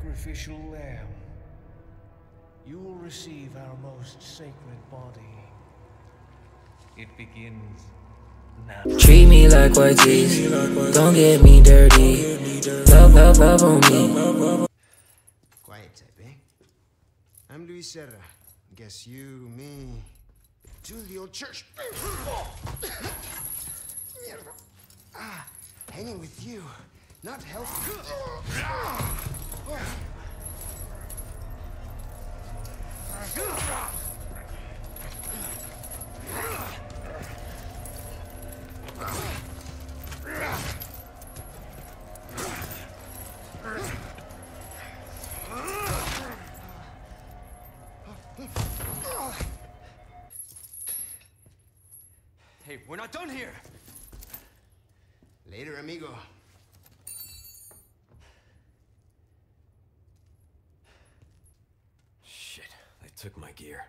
sacrificial lamb. You will receive our most sacred body. It begins now. Treat me like white teeth. Don't get me dirty. Love, love, love on me. Quiet type, eh? I'm Luis Serra. Guess you, me, to the old church. ah, hanging with you, not healthy. Hey, we're not done here. Later, amigo. Shit, they took my gear.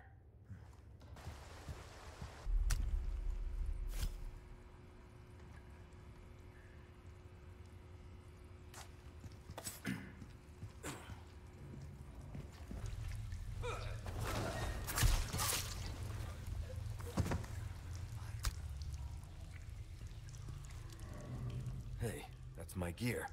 Hey, that's my gear.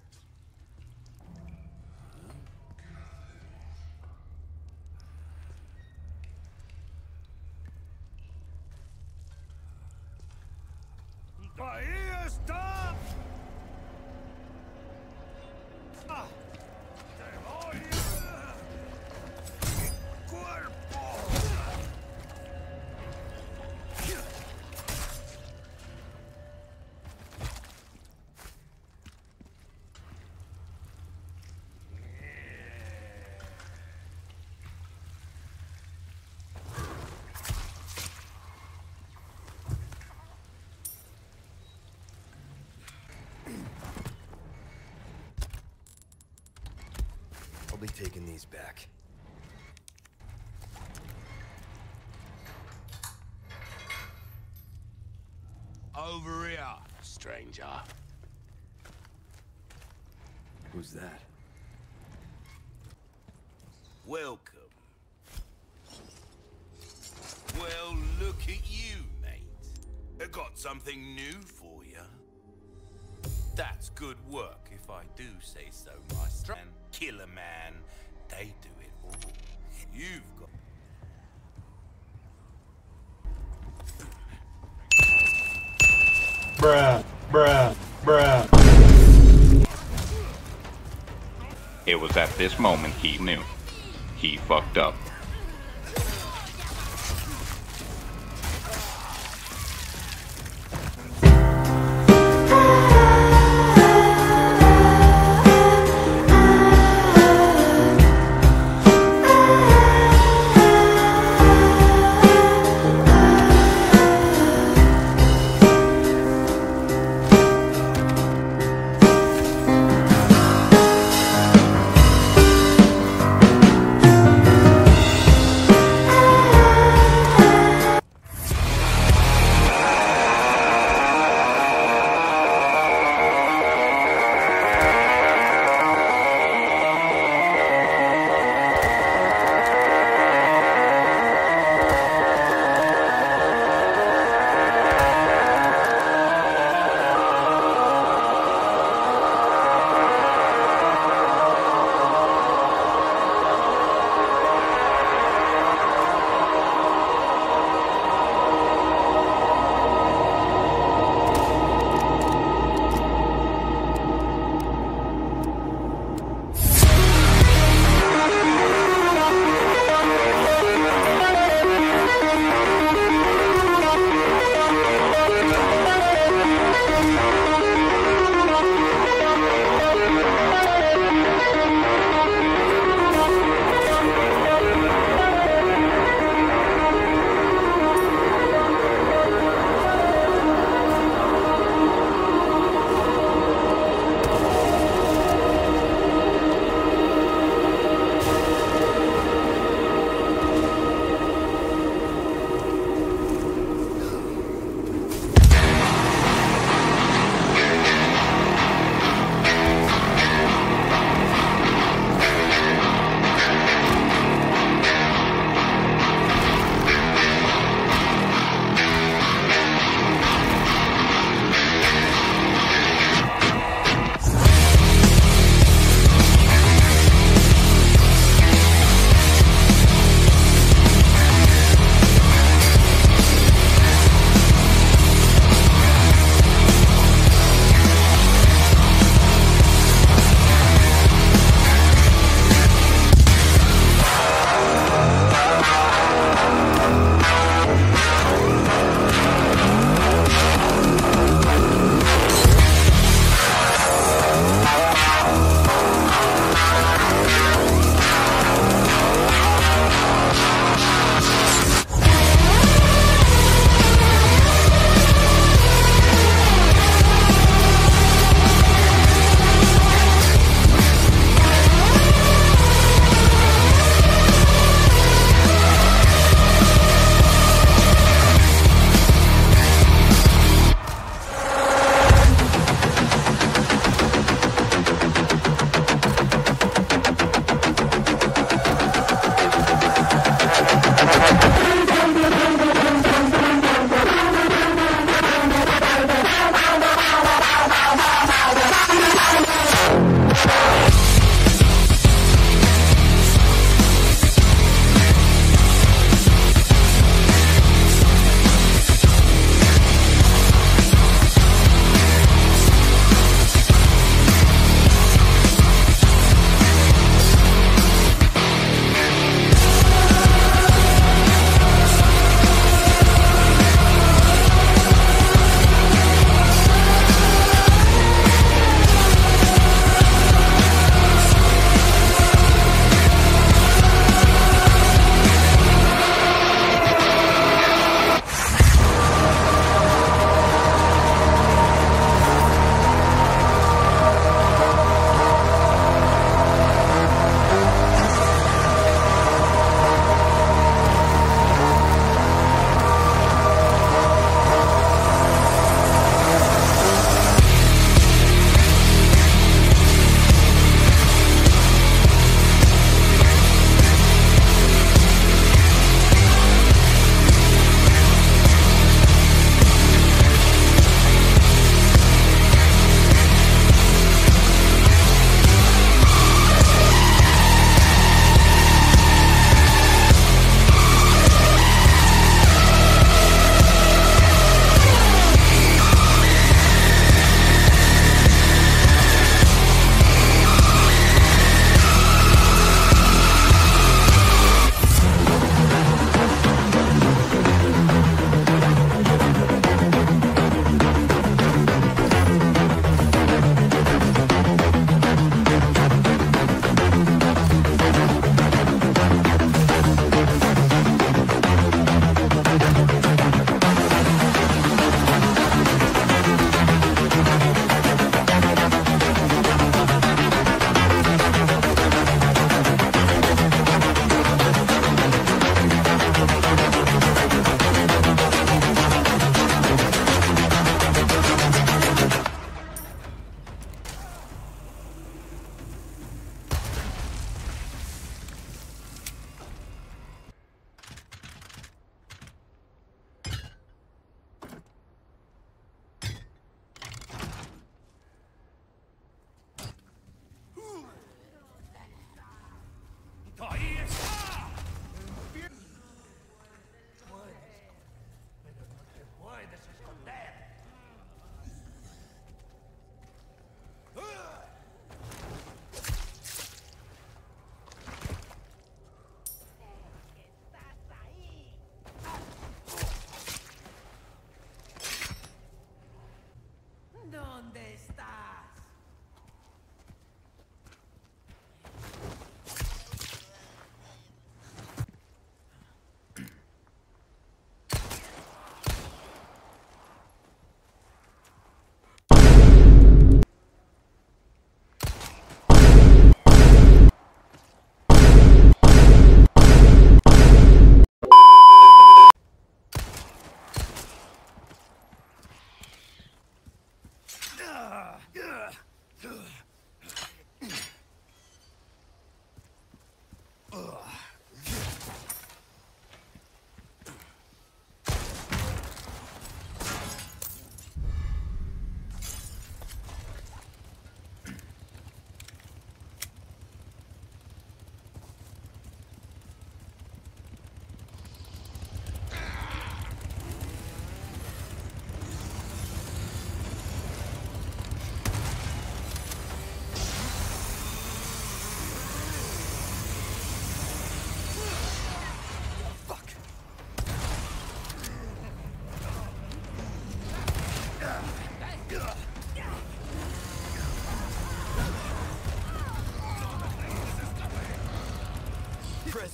Be taking these back. Over here, stranger. Who's that? Welcome. Well, look at you, mate. I got something new for you. That's good work, if I do say so myself. And Killer Man, they do it all. You've got... Bruh, bruh, bruh. It was at this moment he knew. He fucked up.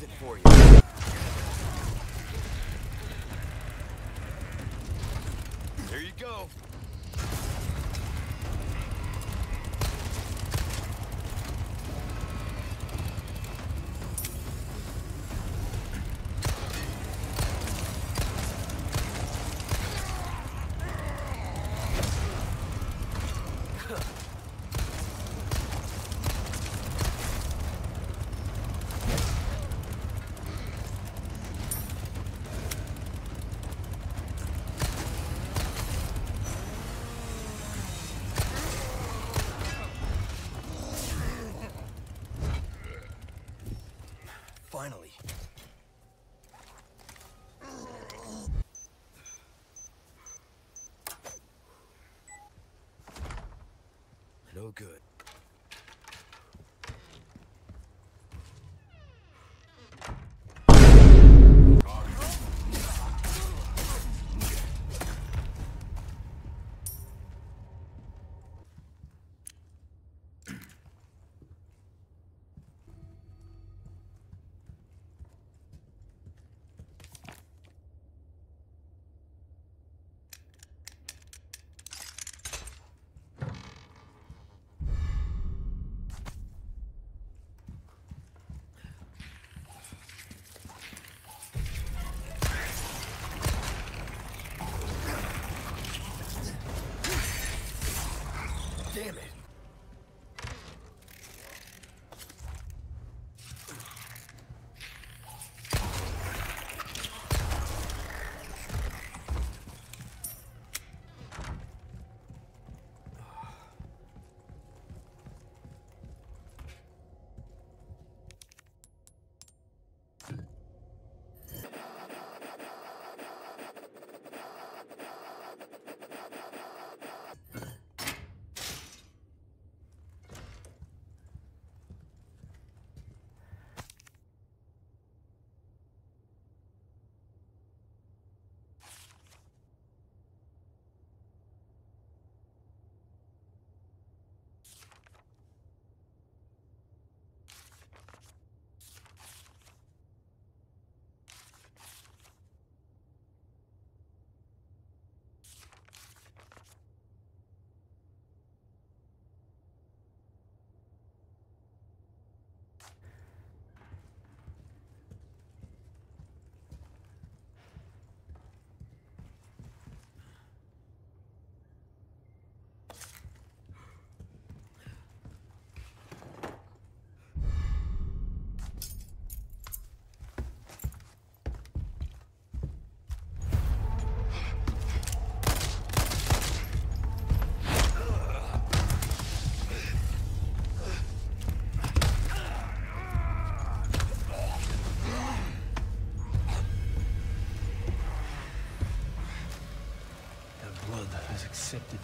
Present for you. There you go. No good. The